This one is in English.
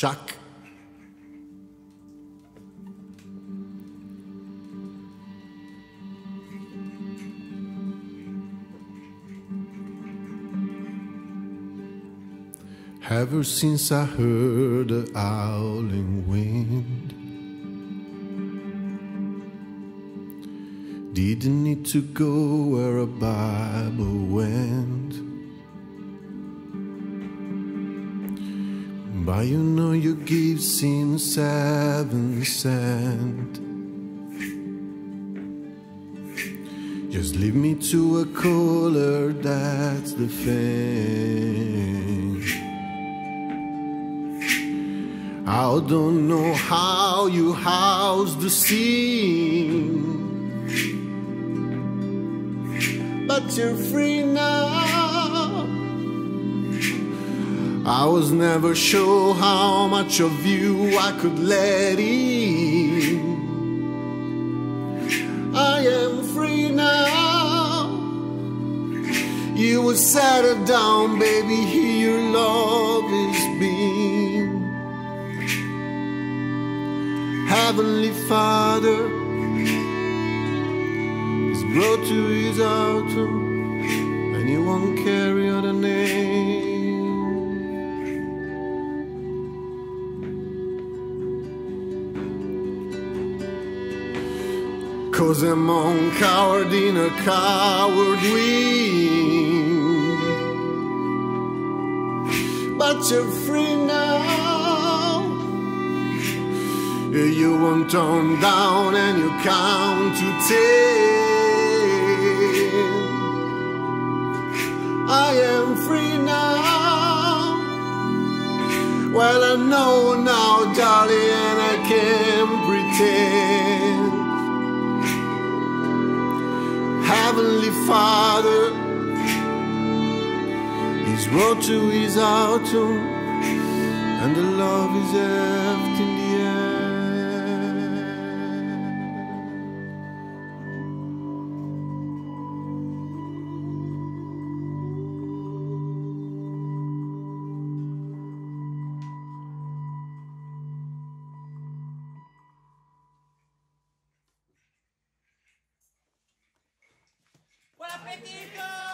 Chuck. Ever since I heard the howling wind, didn't need to go where a Bible went. But you know you give sin seven cent. Just leave me to a caller, that's the thing. I don't know how you house the scene, but you're free now. I was never sure how much of you I could let in. I am free now. You will settle down, baby. Here your love is being. Heavenly Father is brought to his altar, won't carry other name. Cause I'm on coward in a coward wing. But you're free now. You won't turn down and you count to ten. I am free now. Well, I know now, darling, and I can't pretend. Heavenly Father. Is brought to his altar, and the love is empty apetito!